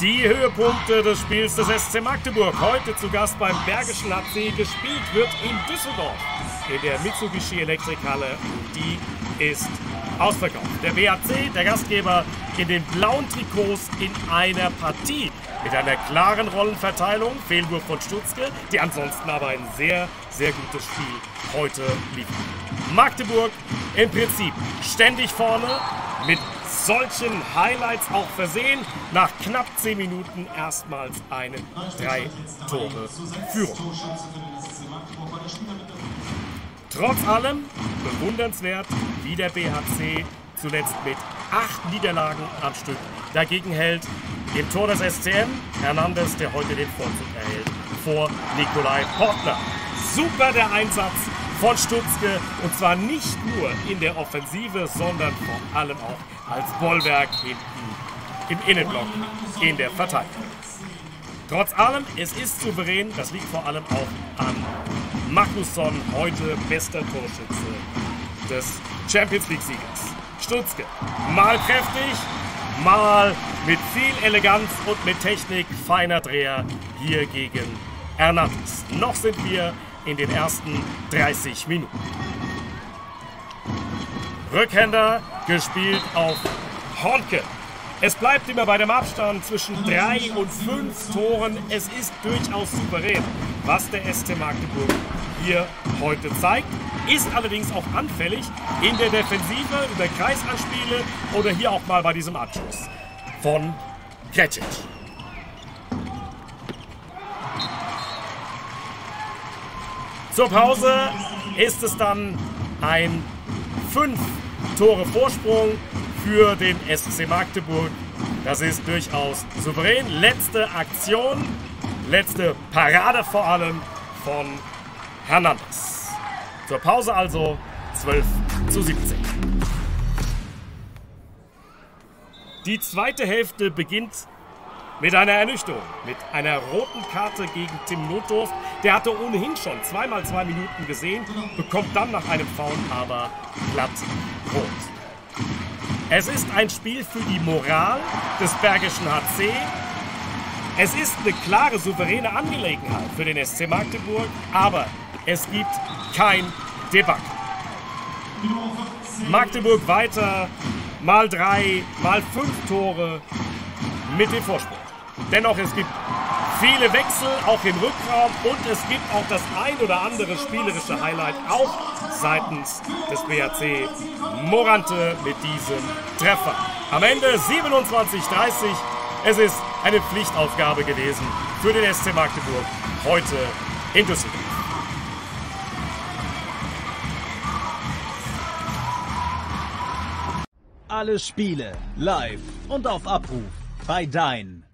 Die Höhepunkte des Spiels des SC Magdeburg. Heute zu Gast beim Bergischen HC. Gespielt wird in Düsseldorf in der Mitsubishi Elektrikhalle. Die ist ausverkauft. Der BHC, der Gastgeber, in den blauen Trikots in einer Partie mit einer klaren Rollenverteilung. Fehlwurf von Stutzke, die ansonsten aber ein sehr, sehr gutes Spiel heute liefern. Magdeburg im Prinzip ständig vorne mit solchen Highlights auch versehen. Nach knapp 10 Minuten erstmals eine 3-Tore-Führung. Trotz allem bewundernswert, wie der BHC zuletzt mit acht Niederlagen am Stück dagegen hält. Im Tor des SCM Hernandez, der heute den Vorzug erhält, vor Nikolai Portner. Super der Einsatz von Stutzke und zwar nicht nur in der Offensive, sondern vor allem auch als Bollwerk hinten im Innenblock in der Verteidigung. Trotz allem, es ist souverän, das liegt vor allem auch an Magnusson, heute bester Torschütze des Champions League-Siegers. Stutzke, mal kräftig, mal mit viel Eleganz und mit Technik, feiner Dreher hier gegen Hernandez. Noch sind wir in den ersten 30 Minuten. Rückhänder gespielt auf Hornke. Es bleibt immer bei dem Abstand zwischen drei und fünf Toren. Es ist durchaus souverän, was der ST Magdeburg hier heute zeigt. Ist allerdings auch anfällig in der Defensive über Kreisanspiele oder hier auch mal bei diesem Abschuss von Kretschitsch. Zur Pause ist es dann ein 5 Tore Vorsprung für den SC Magdeburg. Das ist durchaus souverän. Letzte Aktion, letzte Parade vor allem von Hernandez. Zur Pause also 12 zu 17. Die zweite Hälfte beginnt mit einer Ernüchterung, mit einer roten Karte gegen Tim Notdorf. Der hatte ohnehin schon zweimal zwei Minuten gesehen, bekommt dann nach einem Foul aber glatt rot. Es ist ein Spiel für die Moral des Bergischen HC. Es ist eine klare, souveräne Angelegenheit für den SC Magdeburg, aber es gibt kein Debakel. Magdeburg weiter, mal drei, mal fünf Tore mit dem Vorsprung. Dennoch, es gibt viele Wechsel, auch im Rückraum und es gibt auch das ein oder andere spielerische Highlight, auch seitens des BHC Morante mit diesem Treffer. Am Ende 27-30. Es ist eine Pflichtaufgabe gewesen für den SC Magdeburg heute in Düsseldorf. Alle Spiele live und auf Abruf bei Dein.